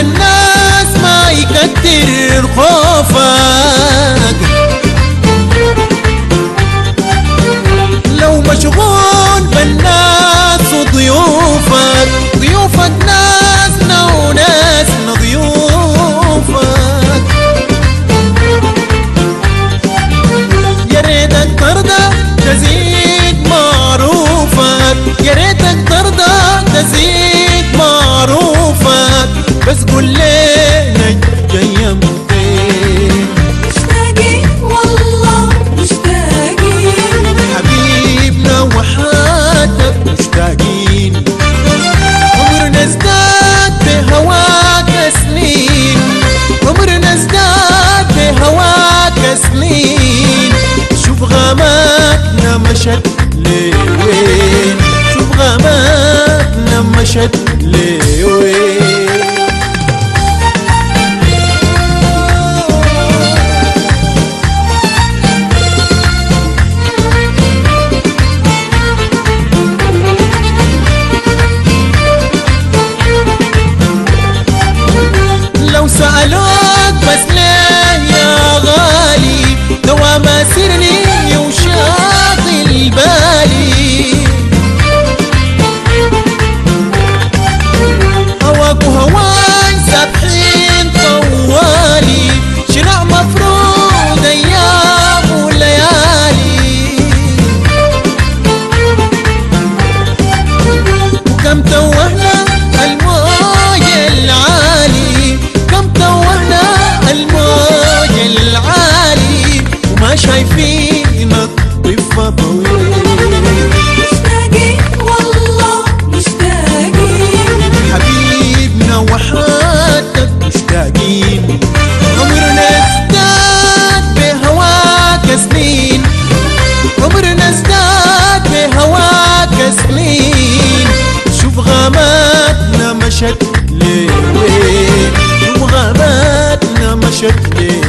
الناس ما يكتر خوفك. لو مشغول مشت لوين شوف غمات لما شد لوين مشت ليه وغاباتنا مشت ليه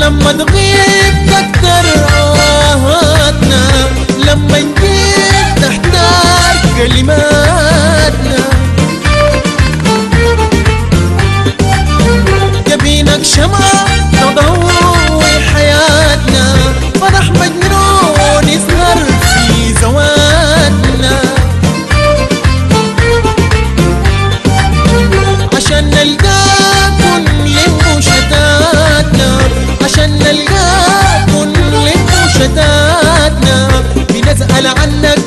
لما تغيب كلماتنا جبينك شمعة تضوي حياتنا فرح مجنون يسهر في زواتنا. عشان نلقاكن لم شتاتنا عشان نلقاكن لم شتاتنا بنسأل عنك